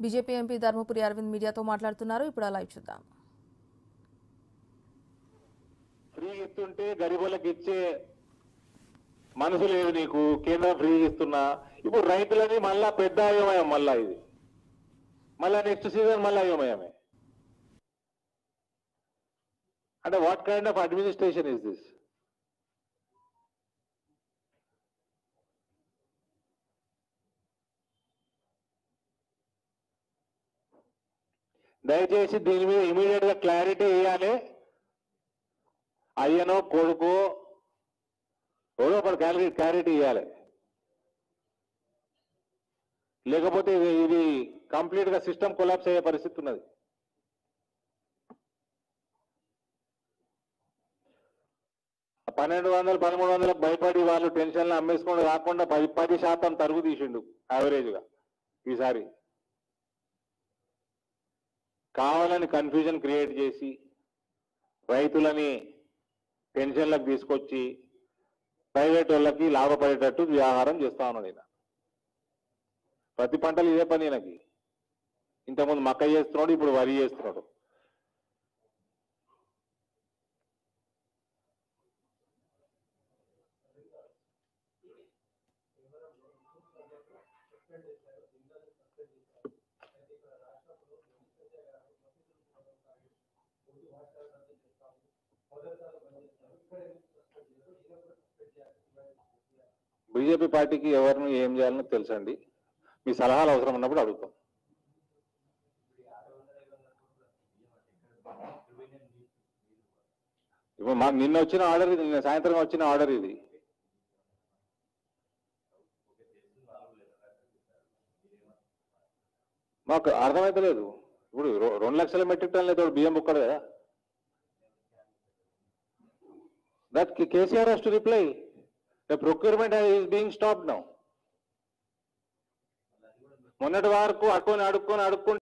BJP MP Dharmapuri Arvind మీడియాతో మాట్లాడుతున్నారు. ఇప్పుడు ఆ లైవ్ చూద్దాం. ఫ్రీ ఇస్తుంటే గరీబులకు ఇచ్చే మనసు లేదు నీకు. కేంద్రం ఫ్రీ ఇస్తున్నా. ఇప్పుడు రైతులని మళ్ళా పెద్ద అయోమయం మళ్ళా ఇది. మళ్ళా నెక్స్ట్ సీజన్ మళ్ళా అయోమయమే. అంటే what kind of administration is this దయచేసి దీని మీద ఇమీడియట్గా క్లారిటీ ఇవ్వాలి అయ్యనో కొడుకు ఎవరో ఒకటి క్లారిటీ క్లారిటీ ఇవ్వాలి లేకపోతే ఇది కంప్లీట్గా సిస్టమ్ కొలాప్స్ అయ్యే పరిస్థితి ఉన్నది. పన్నెండు వందలు పదమూడు వందలు భయపడి వాళ్ళు టెన్షన్లు అమ్మేసుకుని రాకుండా పది పది శాతం తరుగు తీసిండు యావరేజ్గా ఈసారి. కావాలని కన్ఫ్యూజన్ క్రియేట్ చేసి రైతులని పెన్షన్లకు తీసుకొచ్చి ప్రైవేట్ వాళ్ళకి లాభపడేటట్టు వ్యవహారం చేస్తా ఉన్నాడు ఈయన. ప్రతి పంటలు ఇదే పని ఈయనకి. ఇంతకుముందు మక్క చేస్తున్నాడు ఇప్పుడు వరి చేస్తున్నాడు. బీజేపీ పార్టీకి ఎవరిని ఏం చేయాలని తెలుసండి? మీ సలహాలు అవసరం ఉన్నప్పుడు అడుగుతాం. ఇప్పుడు మాకు నిన్న వచ్చిన ఆర్డర్ ఇది నిన్న సాయంత్రం వచ్చిన ఆర్డర్ ఇది. మాకు అర్థమైతలేదు. ఇప్పుడు రెండు లక్షల మెట్రిక్ టన్ అయితే బియ్యం బుక్కడు That KCR has to reply. The procurement is being stopped now. మొన్నటి వరకు అడుక్కొని అడుక్కొని అడుక్కుంటే